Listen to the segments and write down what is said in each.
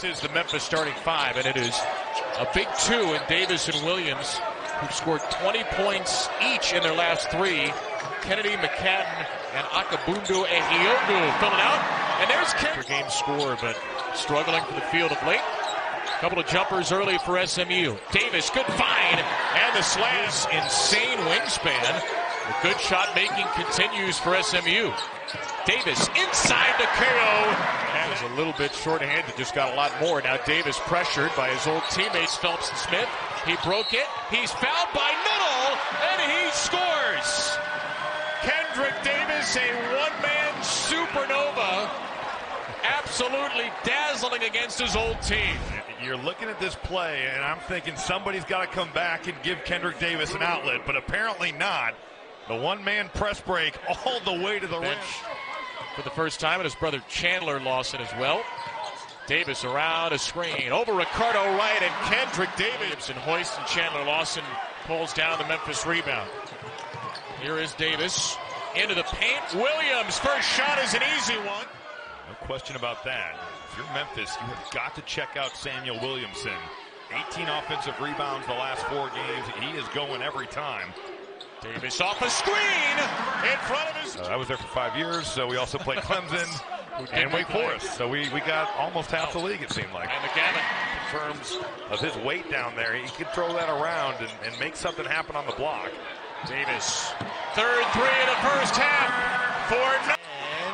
This is the Memphis starting five, and it is a big two in Davis and Williams, who've scored 20 points each in their last three. Kennedy, McCadden, and Akabundu Ehiogu filling out. And there's Kennedy. Game score, but struggling for the field of late. Couple of jumpers early for SMU. Davis, good find, and the slams. Insane wingspan. The good shot making continues for SMU. Davis inside the KO. And is a little bit short-handed, just got a lot more. Now Davis pressured by his old teammates Phelps and Smith. He broke it. He's fouled by Nuttall, and he scores. Kendric Davis, a one-man supernova, absolutely dazzling against his old team. You're looking at this play, and I'm thinking somebody's got to come back and give Kendric Davis an outlet, but apparently not. The one-man press break all the way to the bench rim. for the first time, and his brother Chandler Lawson as well. Davis around a screen over Ricardo Wright and Kendric Davis and Hoist and Chandler Lawson pulls down the Memphis rebound. Here is Davis into the paint. Williams first shot is an easy one. No question about that. If you're Memphis, you have got to check out Samuel Williamson. 18 offensive rebounds the last four games. He is going every time. Davis off a screen in front of his. Uh, I was there for five years, so we also played Clemson and Wake Forest. So we, we got almost half the league, it seemed like. And McGavin. In terms of his weight down there, he could throw that around and, and make something happen on the block. Davis. Third three in the first half for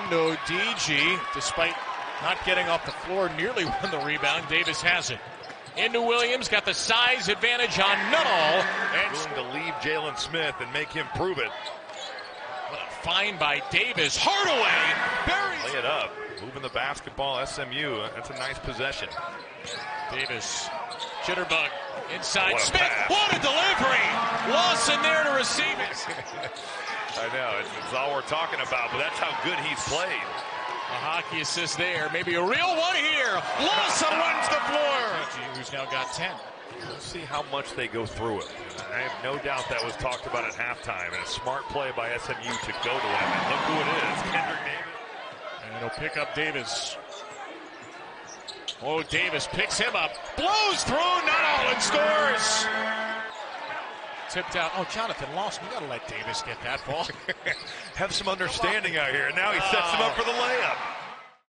and ODG, despite not getting off the floor, nearly won the rebound. Davis has it. Into Williams, got the size advantage on Nuttall. And willing to leave Jalen Smith and make him prove it. What a find by Davis. Hardaway buries. Lay it up. Moving the basketball, SMU. That's a nice possession. Davis. Jitterbug. Inside What Smith. pass. What a delivery. Lawson there to receive it. I know. It's, it's all we're talking about, but that's how good he's played. A hockey assist there. Maybe a real one here. Lawson runs the floor. Who's now got 10. We'll see how much they go through it. I have no doubt that was talked about at halftime, and a smart play by SMU to go to him. And look who it is, Kendric Davis. And it'll pick up Davis. Oh, Davis picks him up, blows through Nuttall and scores. Tipped out. Oh, Jonathan Lawson, you got to let Davis get that ball. Have some understanding out here. And Now he sets him up ah. for the layup.